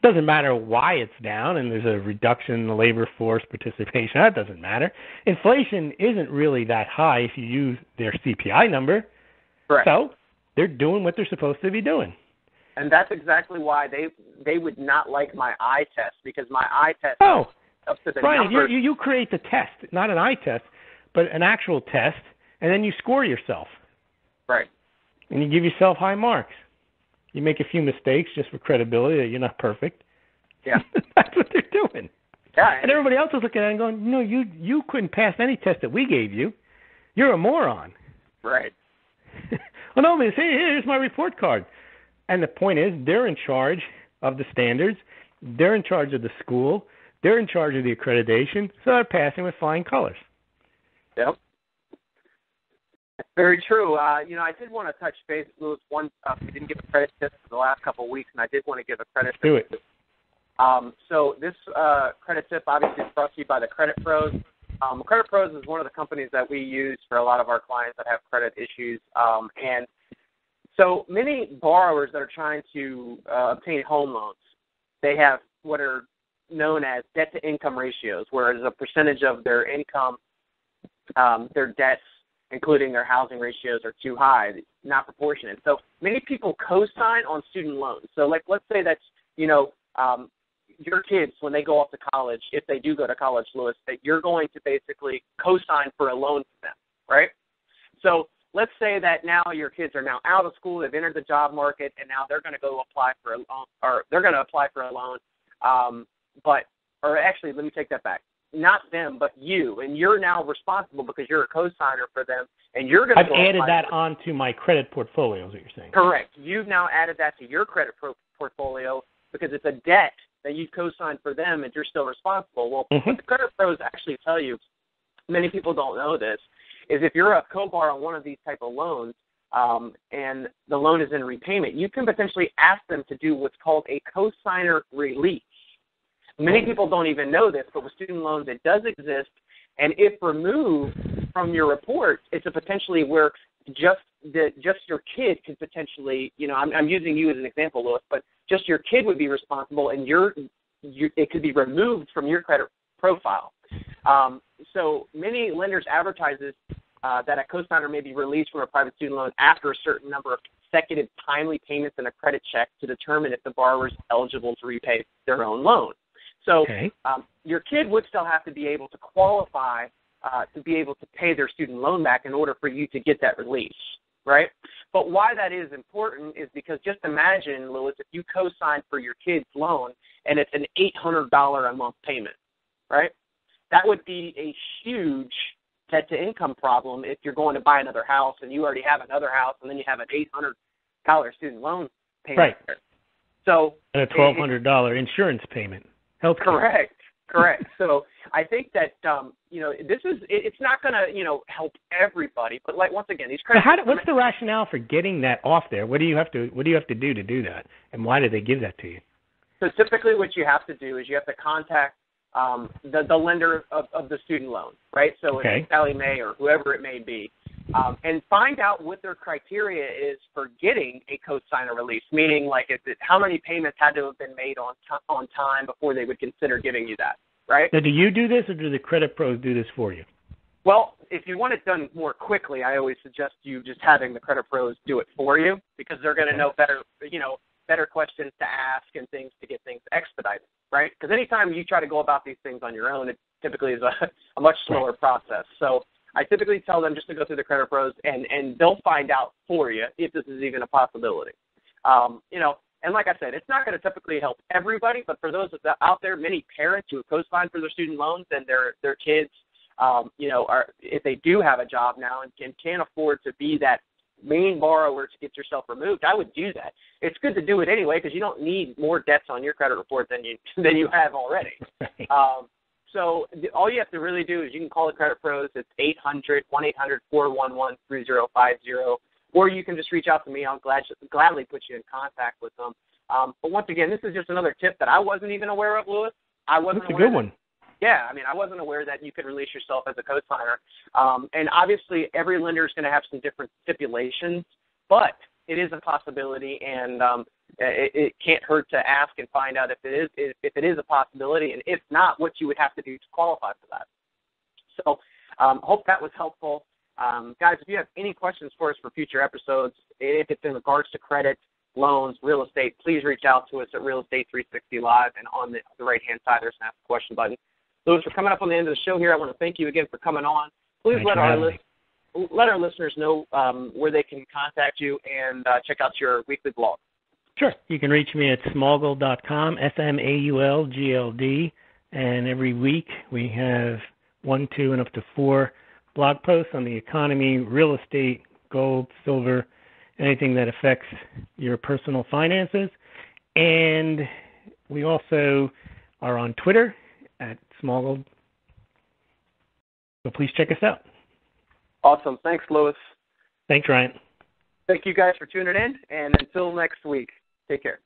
Doesn't matter why it's down, and there's a reduction in the labor force participation. That doesn't matter. Inflation isn't really that high if you use their CPI number. Correct. So they're doing what they're supposed to be doing and that's exactly why they they would not like my eye test because my eye test oh up to the Brian, you you create the test, not an eye test, but an actual test, and then you score yourself. Right. And you give yourself high marks. You make a few mistakes just for credibility that you're not perfect. Yeah. (laughs) that's what they're doing. Yeah. And everybody else is looking at it and going, "No, you you couldn't pass any test that we gave you. You're a moron." Right. (laughs) well, no, they say, "Here's my report card." And the point is, they're in charge of the standards, they're in charge of the school, they're in charge of the accreditation, so they're passing with flying colors. Yep. Very true. Uh, you know, I did want to touch base, Louis. One, uh, we didn't give a credit tip for the last couple of weeks, and I did want to give a credit. Let's do it. Um, so this uh, credit tip obviously is brought to you by the Credit Pros. Um, credit Pros is one of the companies that we use for a lot of our clients that have credit issues, um, and so many borrowers that are trying to uh, obtain home loans, they have what are known as debt to income ratios, where as a percentage of their income, um, their debts, including their housing ratios, are too high, not proportionate. So many people co-sign on student loans. So like let's say that's you know um, your kids when they go off to college, if they do go to college, Louis, that you're going to basically co-sign for a loan for them, right? So let's say that now your kids are now out of school, they've entered the job market, and now they're going to go apply for a loan, or they're going to apply for a loan. Um, but, or actually, let me take that back. Not them, but you, and you're now responsible because you're a co-signer for them, and you're going to. I've added that onto my credit portfolio. Is what you're saying? Correct. You've now added that to your credit pro- portfolio because it's a debt that you co-signed for them, and you're still responsible. Well, mm-hmm. what the credit pros actually tell you, many people don't know this, is if you're a co-bar on one of these type of loans, um, and the loan is in repayment, you can potentially ask them to do what's called a co-signer release. Many people don't even know this, but with student loans, it does exist. And if removed from your report, it's a potentially where just the just your kid could potentially, you know, I'm, I'm using you as an example, Louis, but just your kid would be responsible, and your, your it could be removed from your credit profile. Um, so many lenders advertises uh, that a co-signer may be released from a private student loan after a certain number of consecutive timely payments and a credit check to determine if the borrower is eligible to repay their own loan. So okay. um, your kid would still have to be able to qualify uh, to be able to pay their student loan back in order for you to get that release, right? But why that is important is because just imagine, Louis, if you co-sign for your kid's loan and it's an $800 a month payment, right? That would be a huge debt to income problem if you're going to buy another house and you already have another house and then you have an $800 student loan payment. Right. There. So and a twelve hundred dollar insurance payment. Health. Correct. (laughs) Correct. so I think that um, you know this is it, it's not going to you know help everybody, but like once again these credit. how do, what's the rationale for getting that off there? What do you have to What do you have to do to do that, and why do they give that to you? So typically, what you have to do is you have to contact um, the the lender of, of the student loan, right? So okay. it's Sallie Mae or whoever it may be, um, and find out what their criteria is for getting a co-signer release. Meaning, like, is it how many payments had to have been made on t- on time before they would consider giving you that, right? Now, do you do this, or do the credit pros do this for you? Well, if you want it done more quickly, I always suggest you just having the credit pros do it for you because they're going to know better, you know, better questions to ask and things to get things expedited, right? Because anytime you try to go about these things on your own, it typically is a, (laughs) a much slower process. So I typically tell them just to go through the credit pros, and and they'll find out for you if this is even a possibility. Um, you know, and like I said, it's not going to typically help everybody, but for those out there, many parents who have co-signed for their student loans and their their kids, um, you know, are if they do have a job now and can can't afford to be that main borrower to get yourself removed, I would do that. It's good to do it anyway because you don't need more debts on your credit report than you (laughs) than you have already. (laughs) Um, so all you have to really do is you can call the credit pros. It's eight hundred one eight hundred four one one three zero five zero, or you can just reach out to me. I'll glad, gladly put you in contact with them. Um, but once again, this is just another tip that I wasn't even aware of, Louis. I wasn't. That's a good one. Yeah, I mean, I wasn't aware that you could release yourself as a co-signer. Um, and obviously, every lender is going to have some different stipulations, but it is a possibility, and um, it, it can't hurt to ask and find out if it is if it is a possibility, and if not, what you would have to do to qualify for that. So, um, hope that was helpful, um, guys. If you have any questions for us for future episodes, if it's in regards to credit, loans, real estate, please reach out to us at Real Estate 360 Live, and on the, the right hand side there's an ask a question button. Louis, we're coming up on the end of the show here. I want to thank you again for coming on. Please Thanks let our let our listeners know um, where they can contact you and uh, check out your weekly blog. Sure. You can reach me at smaulgld.com, S M A U L G L D, and every week we have one, two, and up to four blog posts on the economy, real estate, gold, silver, anything that affects your personal finances. And we also are on Twitter Smaulgld. So please check us out. Awesome. Thanks, Louis. Thanks, Ryan. Thank you guys for tuning in, and until next week, take care.